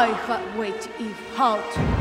I ga wait Eve hout.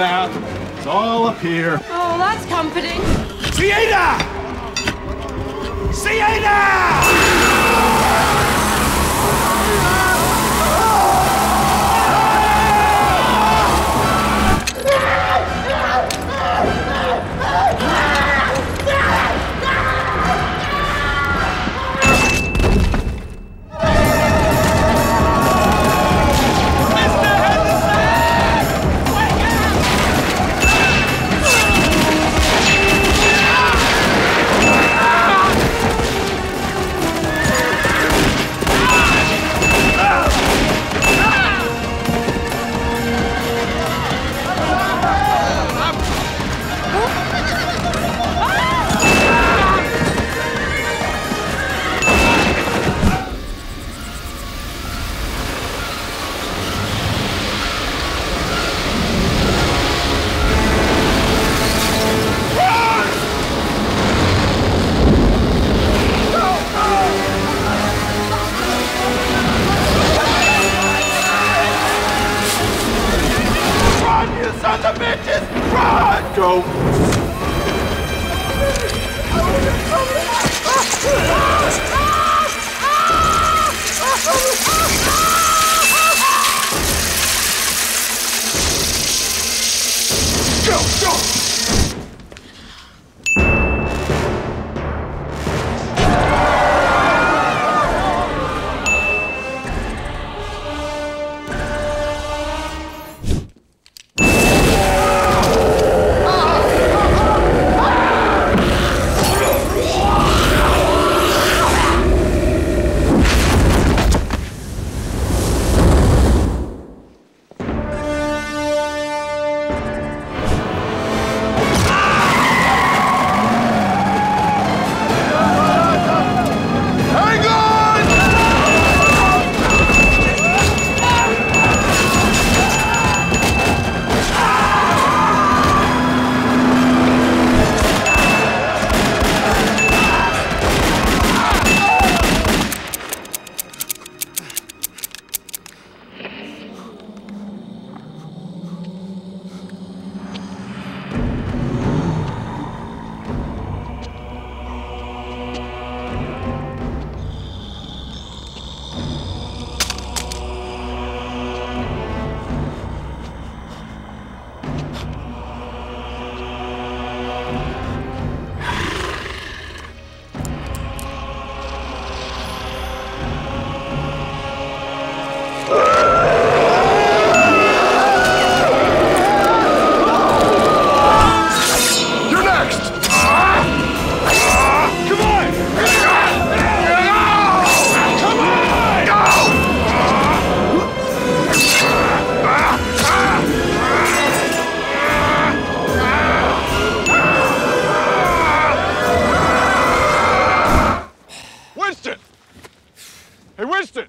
I'm the map. It's all up here. Oh, that's comforting. Sienna! Sienna! Go. Go, go! Winston!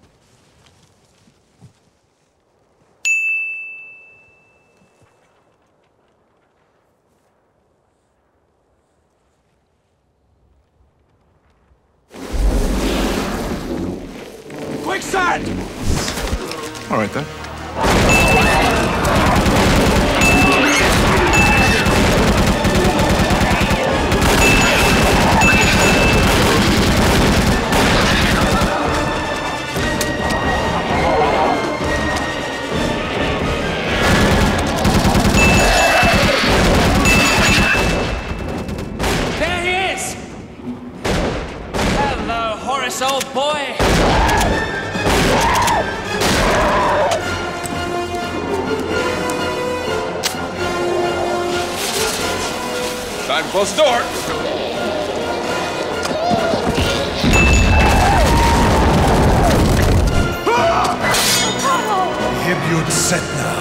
Close the door. Hibut Setna.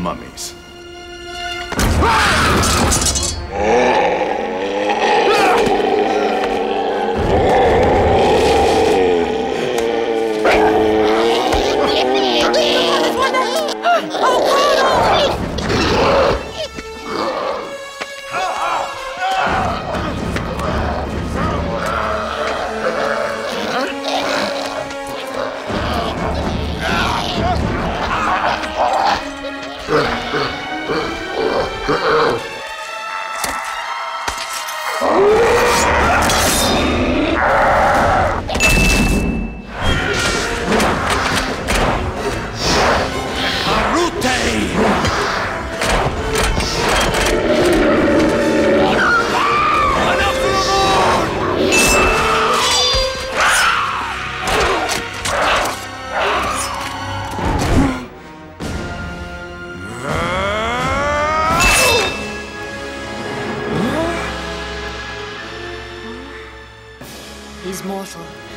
Mummies. Oh. mortal.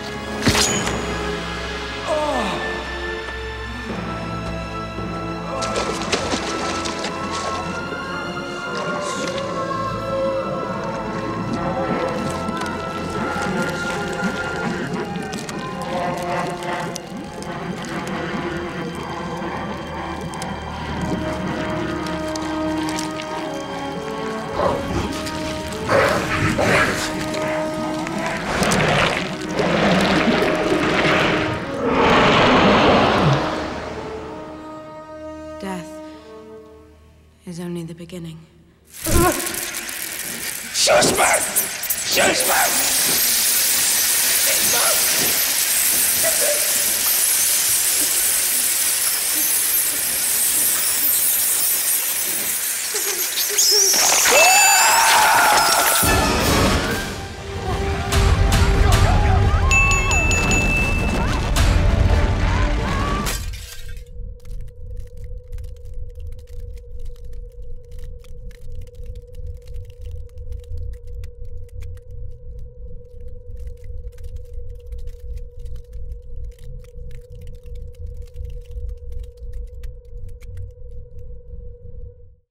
Beginning. Schussmann! Schussmann!